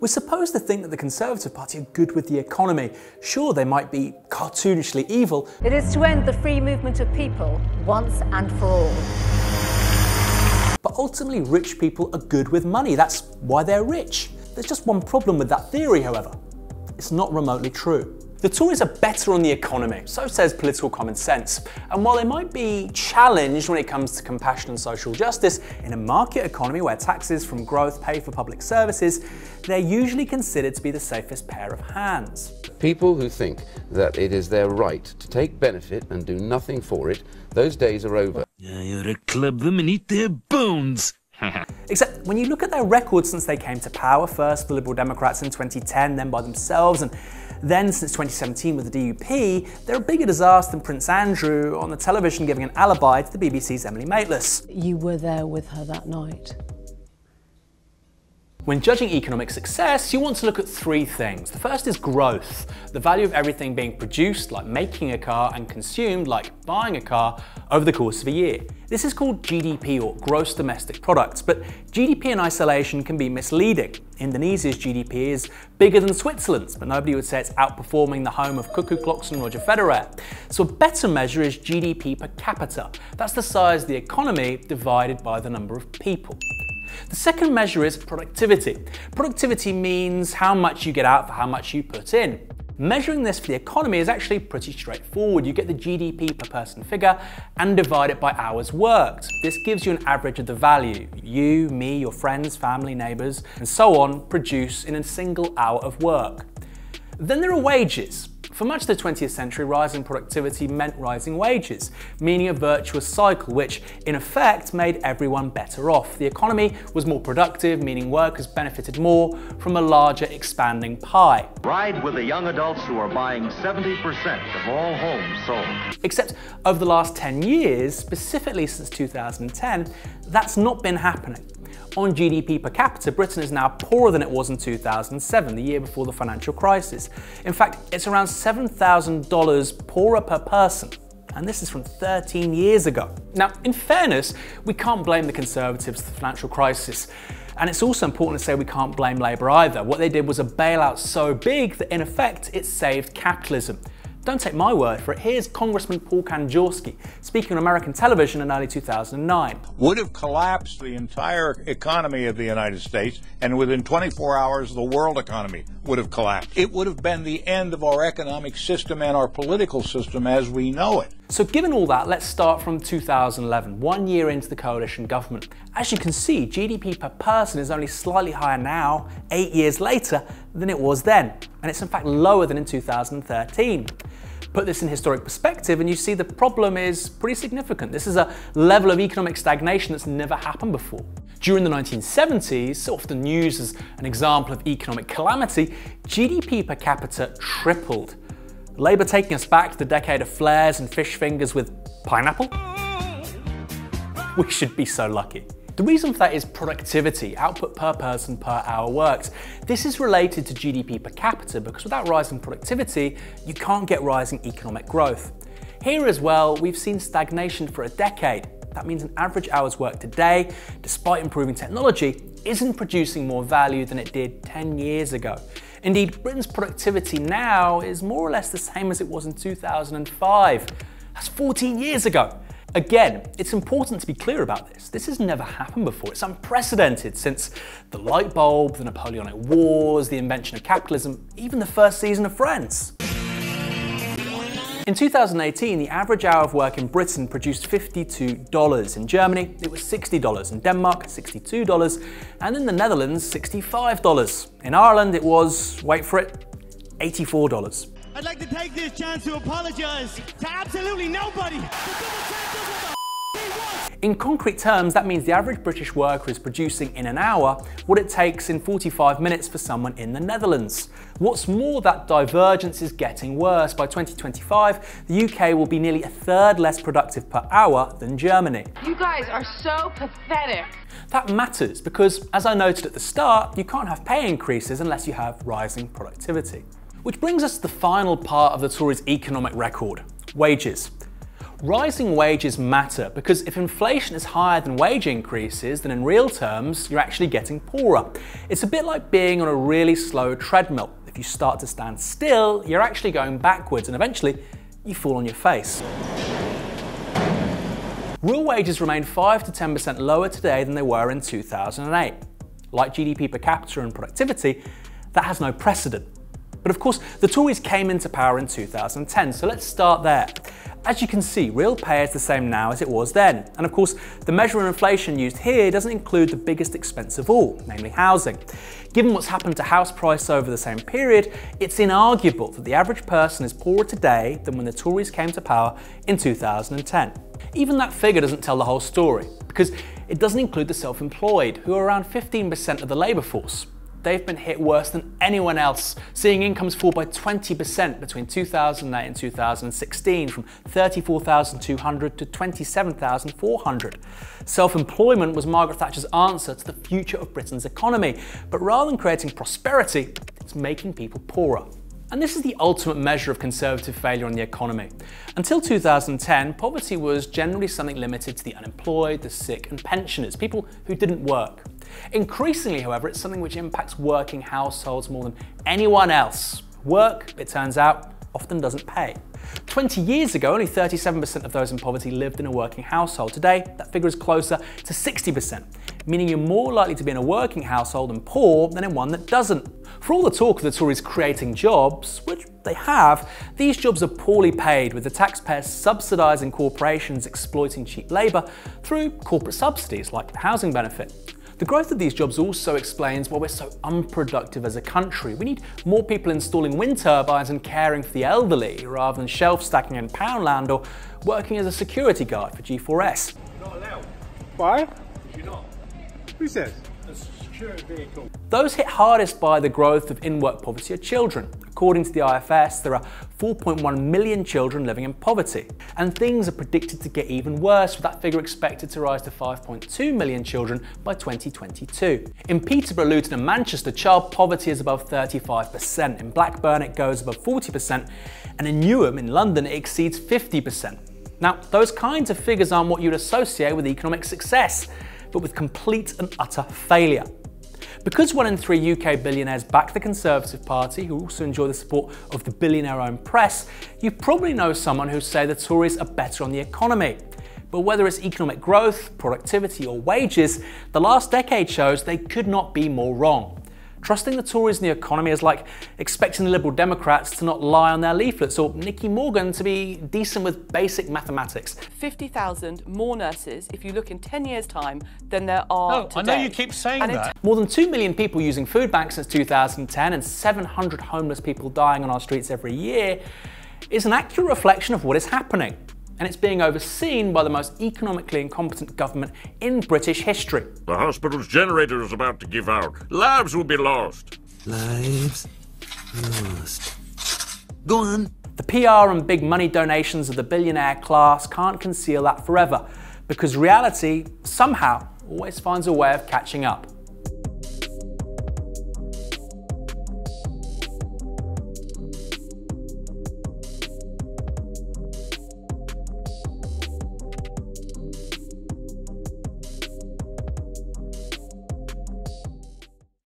We're supposed to think that the Conservative Party are good with the economy. Sure, they might be cartoonishly evil. It is to end the free movement of people once and for all. But ultimately, rich people are good with money. That's why they're rich. There's just one problem with that theory, however. It's not remotely true. The Tories are better on the economy, so says political common sense. And while they might be challenged when it comes to compassion and social justice, in a market economy where taxes from growth pay for public services, they're usually considered to be the safest pair of hands. People who think that it is their right to take benefit and do nothing for it, those days are over. I ought to club them and eat their bones. Except when you look at their record since they came to power, first the Liberal Democrats in 2010, then by themselves, and then, since 2017 with the DUP, they're a bigger disaster than Prince Andrew on the television giving an alibi to the BBC's Emily Maitlis. You were there with her that night. When judging economic success, you want to look at three things. The first is growth, the value of everything being produced, like making a car, and consumed, like buying a car, over the course of a year. This is called GDP or gross domestic products, but GDP in isolation can be misleading. Indonesia's GDP is bigger than Switzerland's, but nobody would say it's outperforming the home of Cuckoo Clocks and Roger Federer. So a better measure is GDP per capita. That's the size of the economy divided by the number of people. The second measure is productivity. Productivity means how much you get out for how much you put in. Measuring this for the economy is actually pretty straightforward. You get the GDP per person figure and divide it by hours worked. This gives you an average of the value you, me, your friends, family, neighbours, and so on produce in a single hour of work. Then there are wages. For much of the 20th century, rising productivity meant rising wages, meaning a virtuous cycle which, in effect, made everyone better off. The economy was more productive, meaning workers benefited more from a larger expanding pie. Ride with the young adults who are buying 70% of all homes sold. Except over the last 10 years, specifically since 2010, that's not been happening. On GDP per capita, Britain is now poorer than it was in 2007, the year before the financial crisis. In fact, it's around $7,000 poorer per person and this is from 13 years ago. Now, in fairness, we can't blame the Conservatives for the financial crisis. And it's also important to say we can't blame Labour either. What they did was a bailout so big that in effect it saved capitalism. Don't take my word for it. Here's Congressman Paul Kanjorski speaking on American television in early 2009. Would have collapsed the entire economy of the United States, and within 24 hours, the world economy would have collapsed. It would have been the end of our economic system and our political system as we know it. So, given all that, let's start from 2011, one year into the coalition government. As you can see, GDP per person is only slightly higher now, eight years later, than it was then. And it's in fact lower than in 2013. Put this in historic perspective, and you see the problem is pretty significant. This is a level of economic stagnation that's never happened before. During the 1970s, often used as an example of economic calamity, GDP per capita tripled. Labour taking us back to the decade of flares and fish fingers with pineapple? We should be so lucky. The reason for that is productivity, output per person per hour worked. This is related to GDP per capita because without rising productivity, you can't get rising economic growth. Here as well, we've seen stagnation for a decade. That means an average hour's work today, despite improving technology, isn't producing more value than it did 10 years ago. Indeed, Britain's productivity now is more or less the same as it was in 2005. That's 14 years ago. Again, it's important to be clear about this. This has never happened before. It's unprecedented since the light bulb, the Napoleonic Wars, the invention of capitalism, even the first season of Friends. In 2018, the average hour of work in Britain produced $52. In Germany, it was $60. In Denmark, $62. And in the Netherlands, $65. In Ireland, it was, wait for it, $84. I'd like to take this chance to apologize to absolutely nobody. In concrete terms, that means the average British worker is producing in an hour what it takes in 45 minutes for someone in the Netherlands. What's more, that divergence is getting worse. By 2025, the UK will be nearly a third less productive per hour than Germany. You guys are so pathetic. That matters because, as I noted at the start, you can't have pay increases unless you have rising productivity. Which brings us to the final part of the Tories' economic record wages. Rising wages matter because if inflation is higher than wage increases, then in real terms, you're actually getting poorer. It's a bit like being on a really slow treadmill. If you start to stand still, you're actually going backwards and eventually you fall on your face. Real wages remain 5 to 10% lower today than they were in 2008. Like GDP per capita and productivity, that has no precedent. But of course, the Tories came into power in 2010, so let's start there. As you can see, real pay is the same now as it was then. And of course, the measure of inflation used here doesn't include the biggest expense of all, namely housing. Given what's happened to house price over the same period, it's inarguable that the average person is poorer today than when the Tories came to power in 2010. Even that figure doesn't tell the whole story, because it doesn't include the self-employed, who are around 15% of the labour force they've been hit worse than anyone else, seeing incomes fall by 20% between 2008 and 2016, from 34,200 to 27,400. Self-employment was Margaret Thatcher's answer to the future of Britain's economy, but rather than creating prosperity, it's making people poorer. And this is the ultimate measure of Conservative failure on the economy. Until 2010, poverty was generally something limited to the unemployed, the sick, and pensioners, people who didn't work. Increasingly, however, it's something which impacts working households more than anyone else. Work, it turns out, often doesn't pay. 20 years ago, only 37% of those in poverty lived in a working household. Today, that figure is closer to 60%, meaning you're more likely to be in a working household and poor than in one that doesn't. For all the talk of the Tories creating jobs, which they have, these jobs are poorly paid, with the taxpayers subsidising corporations exploiting cheap labour through corporate subsidies like the housing benefit. The growth of these jobs also explains why we're so unproductive as a country. We need more people installing wind turbines and caring for the elderly, rather than shelf stacking in Poundland or working as a security guard for G4S. Not allowed. Why? You're not. Who says? vehicle. Those hit hardest by the growth of in-work poverty are children. According to the IFS, there are 4.1 million children living in poverty. And things are predicted to get even worse, with that figure expected to rise to 5.2 million children by 2022. In Peterborough, Luton and Manchester, child poverty is above 35%. In Blackburn, it goes above 40%. And in Newham, in London, it exceeds 50%. Now, those kinds of figures aren't what you'd associate with economic success, but with complete and utter failure. Because one in three UK billionaires back the Conservative Party, who also enjoy the support of the billionaire-owned press, you probably know someone who say the Tories are better on the economy. But whether it's economic growth, productivity or wages, the last decade shows they could not be more wrong. Trusting the Tories in the economy is like expecting the Liberal Democrats to not lie on their leaflets or Nicky Morgan to be decent with basic mathematics. 50,000 more nurses if you look in 10 years' time than there are no, today. I know you keep saying and that. More than 2 million people using food banks since 2010 and 700 homeless people dying on our streets every year is an accurate reflection of what is happening and it's being overseen by the most economically incompetent government in British history. The hospital's generator is about to give out. Lives will be lost. Lives lost. Go on. The PR and big money donations of the billionaire class can't conceal that forever, because reality, somehow, always finds a way of catching up.